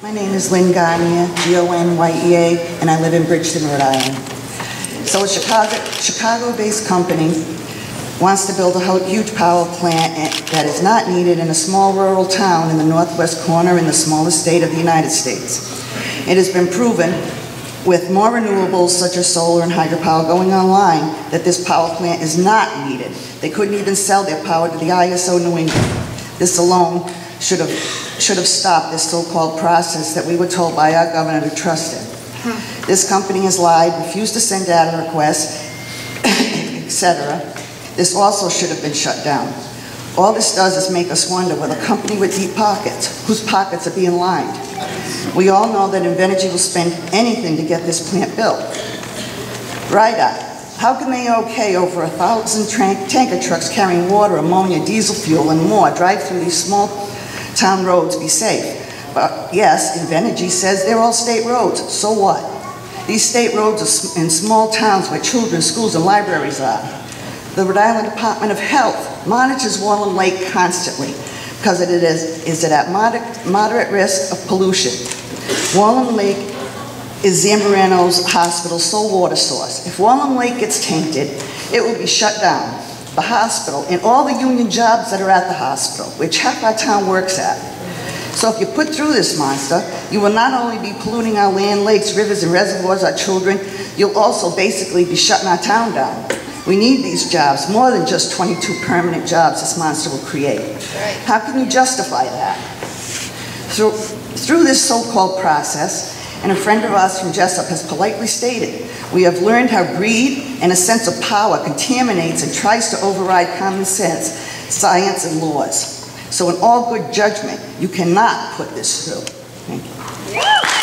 My name is Lynn Gonyea, G-O-N-Y-E-A, and I live in Bridgeton, Rhode Island. So a Chicago, Chicago-based company wants to build a huge power plant that is not needed in a small rural town in the northwest corner in the smallest state of the United States. It has been proven with more renewables such as solar and hydropower going online that this power plant is not needed. They couldn't even sell their power to the ISO New England. This alone should have, should have stopped this so-called process that we were told by our governor to trust in. Hmm. This company has lied, refused to send data requests, etc. This also should have been shut down. All this does is make us wonder with a company with deep pockets, whose pockets are being lined. We all know that Invenergy will spend anything to get this plant built. RIDOT, how can they okay over a thousand tanker trucks carrying water, ammonia, diesel fuel, and more drive through these small town roads be safe? But yes, Invenergy says they're all state roads, so what? These state roads are in small towns where children's schools and libraries are. The Rhode Island Department of Health monitors Wallum Lake constantly because it is, is it at moderate, moderate risk of pollution. Wallum Lake is Zambarano's hospital's sole water source. If Wallum Lake gets tainted, it will be shut down. The hospital and all the union jobs that are at the hospital, which half our town works at. So if you put through this monster, you will not only be polluting our land, lakes, rivers, and reservoirs, our children, you'll also basically be shutting our town down. We need these jobs, more than just 22 permanent jobs this monster will create. How can you justify that? Through, through this so-called process, and a friend of ours from Jessup has politely stated, we have learned how greed and a sense of power contaminates and tries to override common sense, science, and laws. So in all good judgment, you cannot put this through. Thank you.